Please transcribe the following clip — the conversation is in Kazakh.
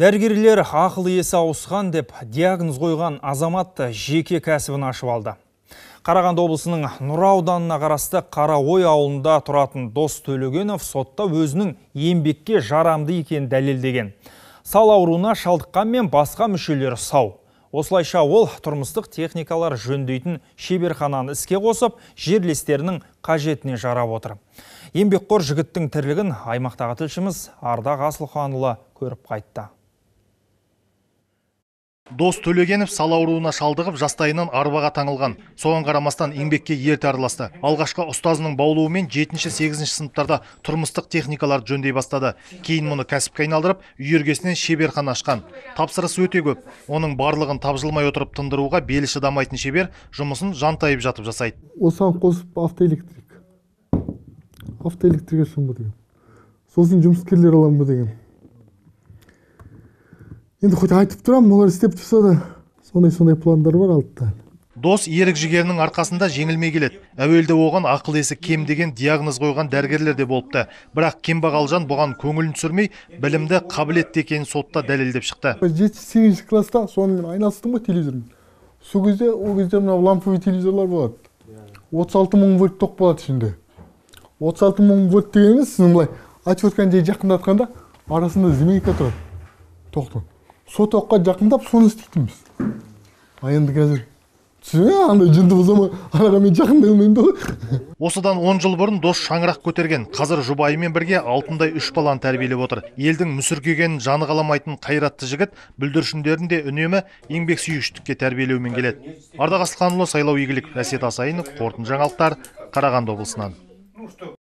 Дәргерлер ақыл есі ауысқан деп диагноз қойған азамат жеке кәсібін ашып алды. Қарағанды облысының Нұра ауданына қарасты Қараой ауылында тұратын Дос Төлегенов сотта өзінің еңбекке жарамды екенін дәлелдеген. Сал ауруына шалдыққан мен басқа мүшелері сау. Осылайша ол тұрмыстық техникалар жөндейтін шеберхананы іске қосып, жерлестерінің қажетіне жарап отыр. Еңбекқор жігіттің тірлігін аймақтағы тілшіміз Ардақ Асылханұлы көріп қайтты. Дос Төлегенов сал ауруына шалдығып жастайынан арбаға таңылған. Соған қарамастан еңбекке ерте араласты. Алғашқы ұстазының баулуымен 7-8 сыныптарда тұрмыстық техникаларды жөндей бастады. Кейін мұны кәсіпке айналдырып, үйіргесінен шеберхана ашқан. Тапсырысы өте көп. Оның барлығын тапжылмай отырып тындыруға белі шыдамайтын шебер жұмысын жантайып жатып жасайды. осыған қосып автоэлектрик автоэлектрик ашамын деген сосын жұмыскерлер аламын ба деген енді хоть айтып тұрамын олар істеп тұрса да сондай сондай пландар бар алдыда Дос ерік жігерінің арқасында жеңілмей келеді. Әуелде оған ақыл есі кем деген диагноз қойған дәрігерлер де болыпты. Бірақ кембағал жан бұған көңілін түсірмей, білімді қабілетті екенін сотта дәлелдеп шықты. жеті сегізінші класста сонымен айналыстым ғой телевизормен сол кезде ол кезде мынау ламповый телевизорлар болады отыз алты мың вольт ток болады ішінде отыз алты мың вольт дегеніңіз сіздің былай отвертканы жай жақындатқанда арасында змейка тұрады тоқтың сол жақындап соны істейтінбіз а енді қазір андай жынды болсам анаға мен жақындай алмаймын да Осыдан 10 жыл бұрын дос шаңырақ көтерген. Қазір жұбайымен бірге алтындай үш баланы тәрбиелеп отыр. Елдің мүсіркегенін жаны қаламайтын қайратты жігіт бүлдіршіндерін де үнемі еңбек сүйгіштікке тәрбиелеумен келеді. Ардақ Асылханұлы, Сайлау Игілік, Әсет Асайынов, Қорытынды жаңалықтар, Қарағанды облысынан.